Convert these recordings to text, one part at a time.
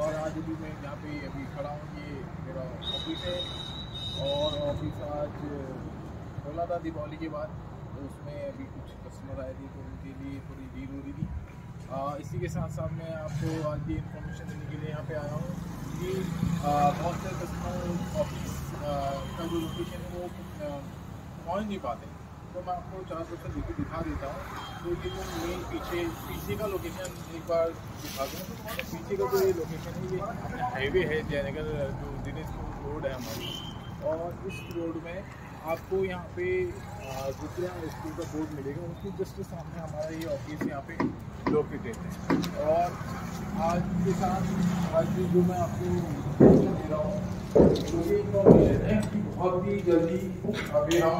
City मैं यहाँ पे अभी खड़ा हूँ ये मेरा ऑफ़िस है। और ऑफ़िस आज खोला था दीपावली के बाद तो उसमें अभी कुछ कस्टमर आए थे तो उनके लिए थोड़ी डील हो रही थी। आ, इसी के साथ साथ मैं आपको आज ये इन्फॉर्मेशन देने के लिए यहाँ पे आया हूँ कि बहुत से कस्टमर ऑफ़िस का जो लोकेशन है वो पहुँच नहीं पाते। तो मैं आपको चार परसेंट देखिए दिखा देता हूँ तो ये जो मेन पीछे पीछे का लोकेशन एक बार दिखा दूँ। पीछे का जो ये लोकेशन है, ये हाईवे है, जयनगर, जो दिनेशपुर रोड है हमारी। और इस रोड में आपको यहाँ पे रुद्रा स्कूल का बोर्ड मिलेगा, उसके जस्ट सामने हमारा ये ऑफ़िस यहाँ पे लोकेटेड है। और आज के साथ, आज जो मैं आपको दे रहा हूँ तो ये इन्फॉर्मेशन है बहुत ही जल्दी अभी हम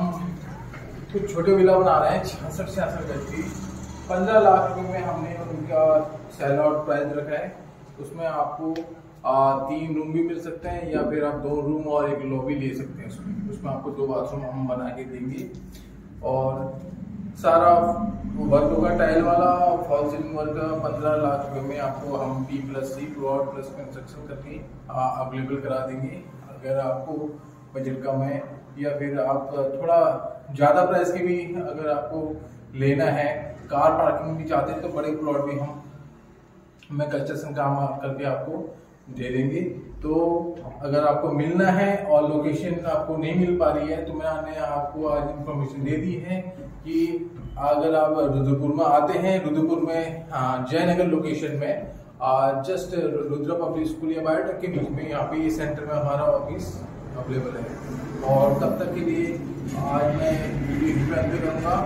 कुछ छोटे विला बना रहे हैं छियासठ छियासठ गज की। पंद्रह लाख रुपए में हमने उनका सेल आउट प्राइस रखा है। उसमें आपको आ, तीन रूम भी मिल सकते हैं या फिर आप दो रूम और एक लॉबी ले सकते हैं उसमें। उसमें आपको दो बाथरूम हम बना के देंगे। और सारा वर्क होगा टाइल वाला फॉल सीलिंग वर्क पंद्रह लाख रुपये में आपको हम B plus C plot plus construction करके अवेलेबल करा देंगे। अगर आपको बजट कम है या फिर आप थोड़ा ज़्यादा प्राइस की भी अगर आपको लेना है कार पार्किंग भी चाहते हैं तो बड़े प्लॉट भी हम मैं कंस्ट्रक्शन काम करके आपको दे देंगे। तो अगर आपको मिलना है और लोकेशन आपको नहीं मिल पा रही है तो मैंने आपको आज इन्फॉर्मेशन दे दी है कि अगर आप रुद्रपुर में आते हैं रुद्रपुर में हाँ, जयनगर लोकेशन में जस्ट रुद्र पब्लिक स्कूल या बायोटेक के बीच में यहाँ पे ये सेंटर में हमारा ऑफ़िस अवेलेबल है। और तब तक के लिए आज मैं वीडियो करूँगा